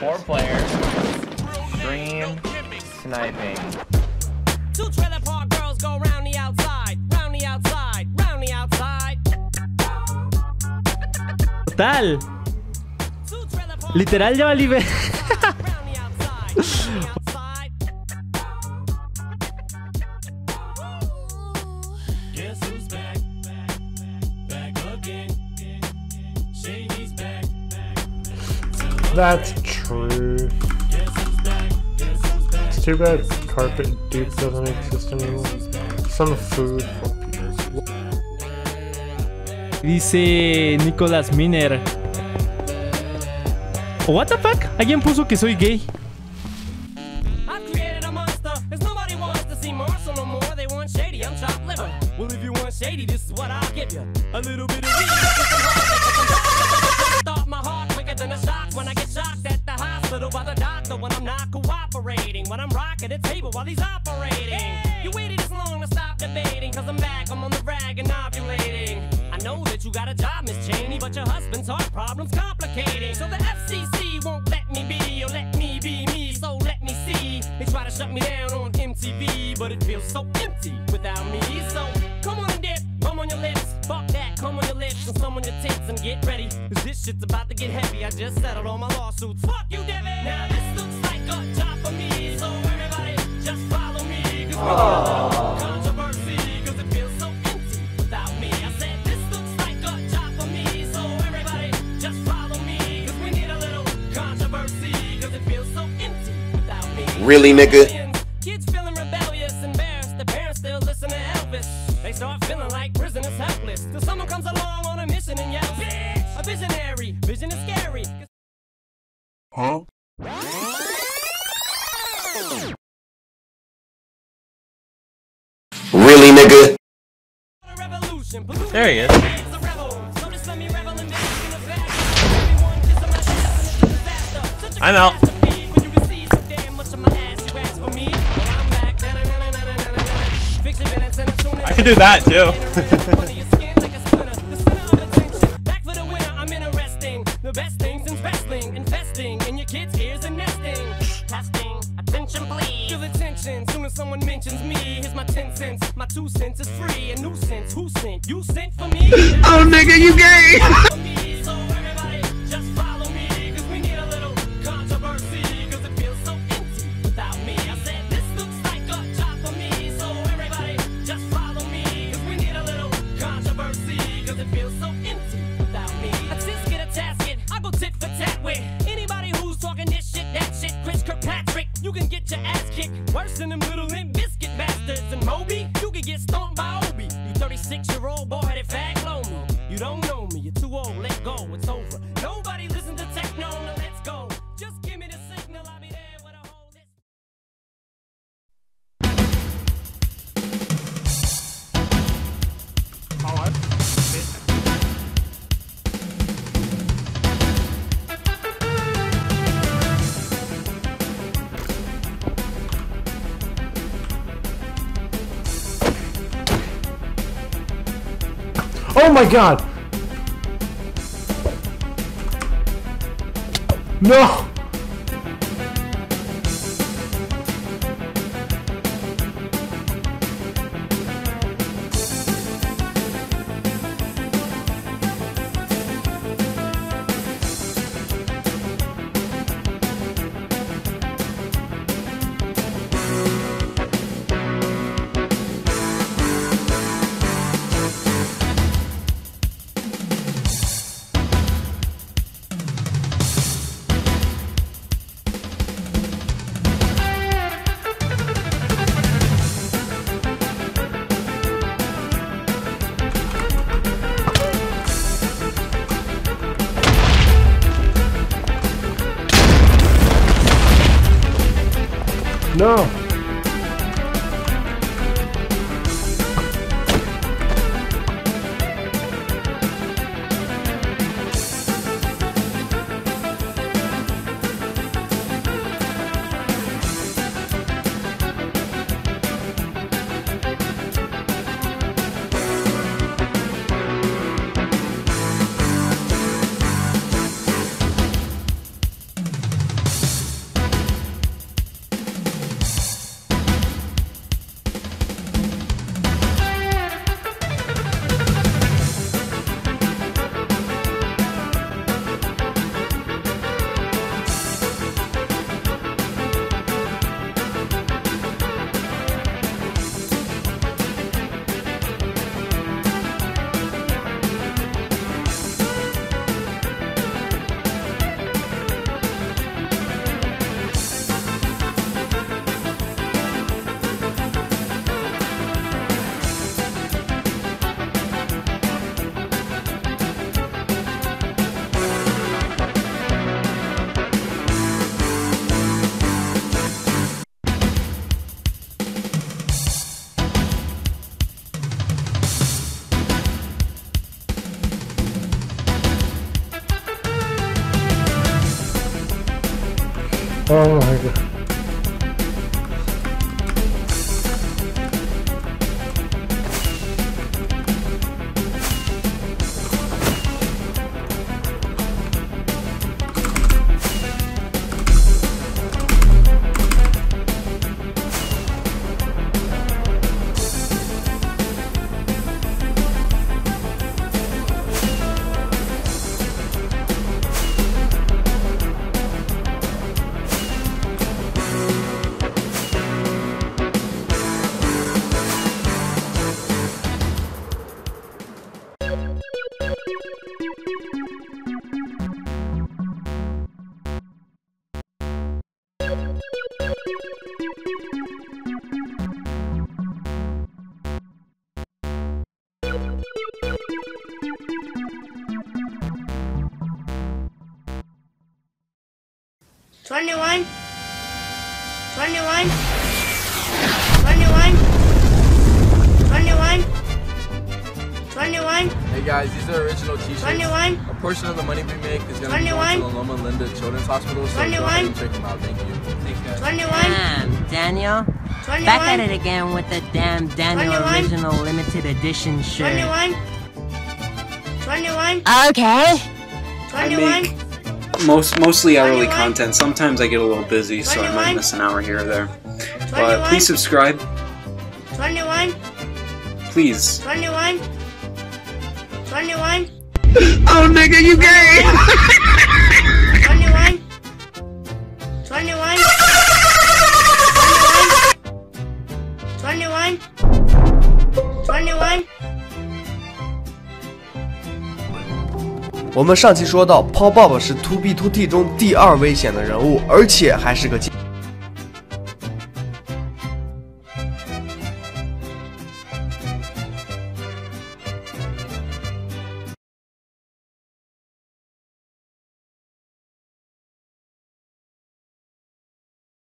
Four players. Stream. Sniping. Two trailer park girls go round the outside, round the outside, round the outside. Total. Two trailer park Literal ya valí ver- round the outside, round the outside. Guess who's back? Back again. Shady's back. That's true. It's too bad carpet dupe doesn't exist anymore. Some food for people. Dice Nicholas Miner. What the fuck? Alguien puso que soy gay. I've created a monster. As nobody wants to see Marshall no more. They want shady. I'm chopped liver. Well, if you want shady, this is what I'll give you. A little bit of weed. with some hard liquor, some Start my heart quicker than a shock when I get shocked at hospital by the doctor when I'm not cooperating. When I'm rocking the table while he's operating. You waited this long to stop debating. Cause I'm back, I'm on the rag and ovulating. I know that you got a job, Miss Cheney, but your husband's heart problem's complicating. So the FCC won't let me be or let me be me. So let me see. They try to shut me down on MTV, but it feels so empty without me. So come on and dip, come on your lips. Fuck that, come on your lips and some on your tits and get ready. Cause this shit's about to get heavy. I just settled all my lawsuits. Fuck you, Devin. Now this looks like a job for me. So everybody just follow me. Cause we need a controversy. Cause it feels so empty without me. I said this looks like a job for me. So everybody just follow me. Cause we need a little controversy. Cause it feels so empty without me. Really, nigga? Da-da-da-da-da-da-da. Fix your minutes and it's soon I could do that too. Here's my 10 cents, my 2 cents is free. A nuisance, who sent? You sent for me? Oh, nigga, you gay! get stomped by Obi. You 36 year old boy Oh my god! No! No! Oh my god. Twenty-one. Twenty-one. Twenty-one. Twenty-one. Twenty-one. Hey guys, these are original t-shirts. Twenty-one. A portion of the money we make is going to 21. to the Loma Linda Children's Hospital, so go ahead 21. and check them out. Thank you. 21. Damn, Daniel. 21. Back at it again with the damn Daniel 21. original limited edition shirt. 21. 21. Okay. 21. most mostly hourly 21. content. Sometimes I get a little busy, 21. so I might miss an hour here or there. 21. But please subscribe. 21. Please. 21. 21. Oh, nigga, you gay! 21. 21. 我们上期说到，Paul Bob 是 To B To T 中第二危险的人物，而且还是个。